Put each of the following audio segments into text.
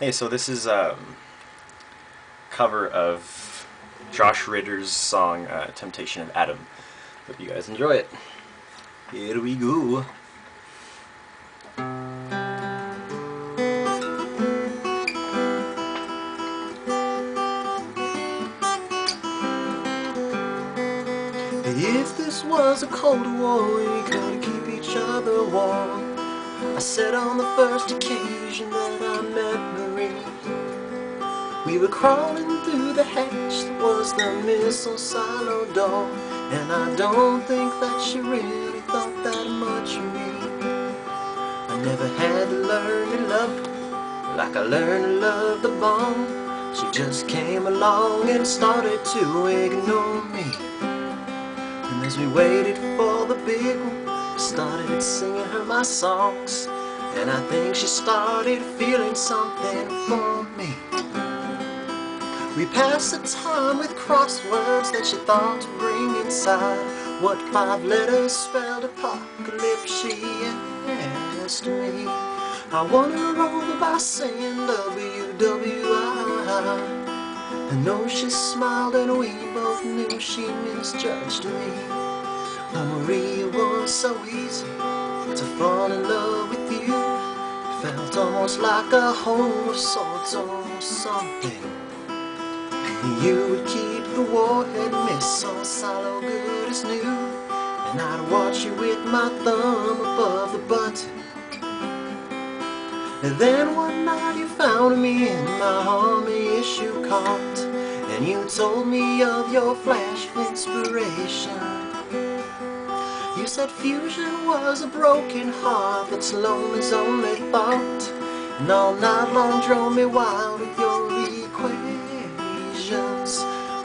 Hey, so this is a um, cover of Josh Ritter's song uh, Temptation of Adam. Hope you guys enjoy it. Here we go. If this was a cold war, we could keep each other warm. I said on the first occasion that I met Marie We were crawling through the hatch. That was the missile silo door. And I don't think that she really thought that much of me. I never had to learn to love like I learned to love the bomb. She just came along and started to ignore me. And as we waited for the big one started singing her my songs And I think she started feeling something for me. We passed the time with crosswords that she thought to bring inside. What five letters spelled apocalypse she asked me. I won her over by saying W-W-I I. Know she smiled and we both knew she misjudged me. It so easy to fall in love with you. Felt almost like a home of sorts or something. You would keep the warhead missile silo good as new. And I'd watch you with my thumb above the button. And then one night you found me in my army issue cart. And you told me of your flash of inspiration. You said fusion was a broken heart that's loneliness only thought. And all night long drove me wild with your equations.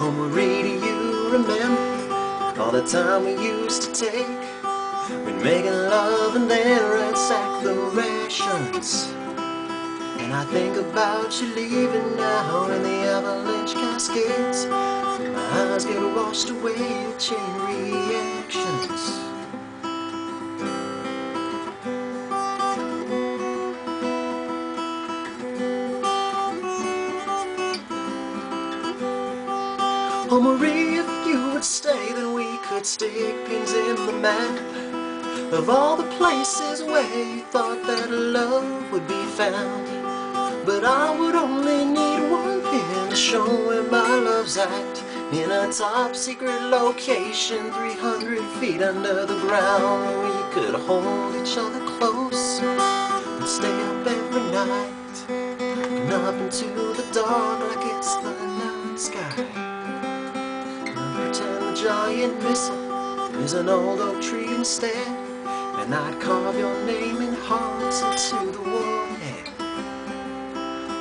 Oh Marie, do you remember all the time we used to take? We'd make love and then ransack the rations And I think about you leaving now in the avalanche cascades. My eyes get washed away with chain reactions Oh Marie, if you would stay, then we could stick pins in the map. Of all the places where you thought that love would be found. But I would only need one pin to show where my love's at. In a top secret location 300 feet under the ground we could hold each other close And stay up every night. And up into the dark like it's the giant missile. Is an old oak tree instead. And I'd carve your name in hearts into the warhead.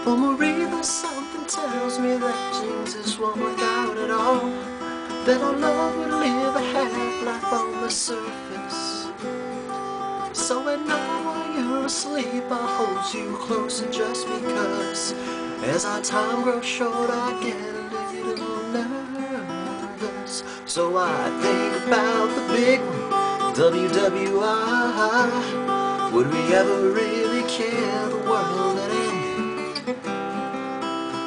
Oh Marie, there's something tells me that Jesus won't work out at all. That our love would live a half-life on the surface. So at night while you're asleep I'll hold you closer just because. As our time grows short I get so I think about the big one, WWI. Would we ever really care the world that ended?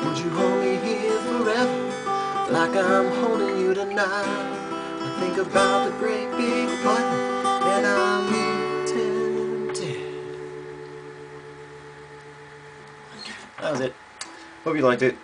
Would you hold me here forever, like I'm holding you tonight? I think about the great big button, and I'm tempted. That was it. Hope you liked it.